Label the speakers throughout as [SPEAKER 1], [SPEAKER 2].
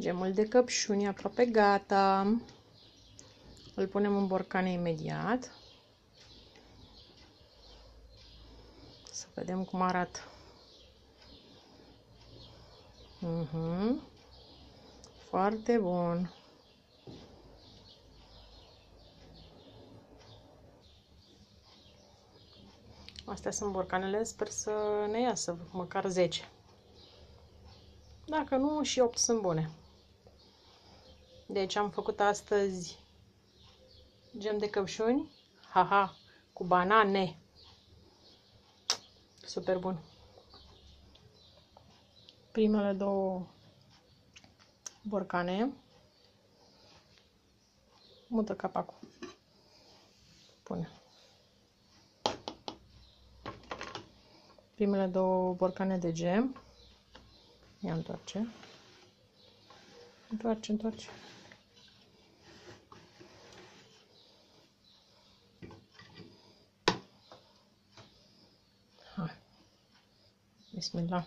[SPEAKER 1] Gemul de căpșuni aproape gata. Îl punem în borcane imediat. Să vedem cum arată. Uh mhm. -huh. Foarte bun. Astea sunt borcanele, sper să ne iasă măcar 10. Dacă nu, și 8 sunt bune. Deci am făcut astăzi gem de căpșuni, haha, cu banane. Super bun. Primele două borcane. Mută capacul. Pune. Primele două borcane de gem. Ia întoarce. Întoarce, întoarce. بسم الله.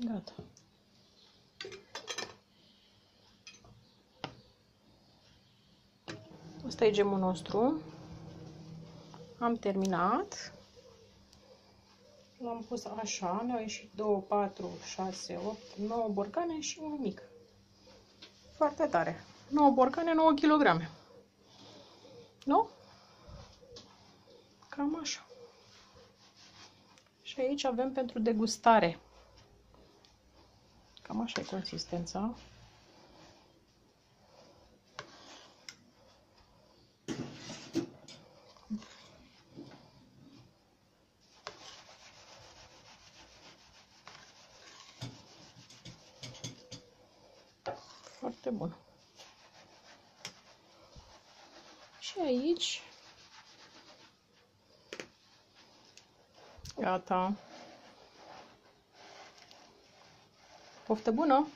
[SPEAKER 1] Gata. Asta e gemul nostru. Am terminat. L-am pus așa, ne-au ieșit 2, 4, 6, 8, 9 borcane și unul mic. Foarte tare. 9 borcane, 9 kg. Nu? Cam așa. Și aici avem pentru degustare. Cam așa e consistența. Foarte bun. Și aici gata. Portabunó.